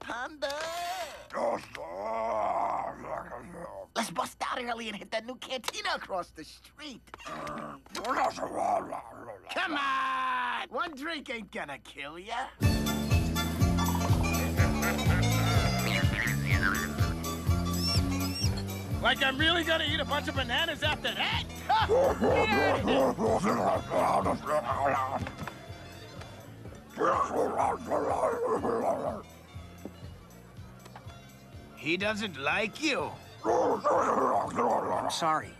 Ponda! Let's bust out early and hit that new cantina across the street. Come on! One drink ain't gonna kill ya. Like I'm really gonna eat a bunch of bananas after that? He doesn't like you. Sorry.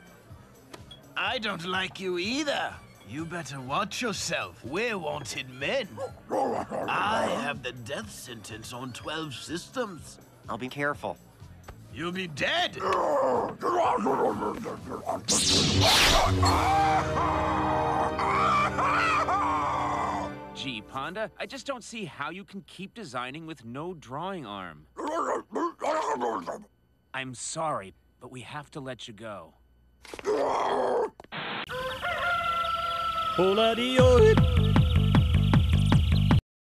I don't like you either. You better watch yourself. We're wanted men. I have the death sentence on 12 systems. I'll be careful. You'll be dead. Gee, Ponda, I just don't see how you can keep designing with no drawing arm. I'm sorry, but we have to let you go. Hola,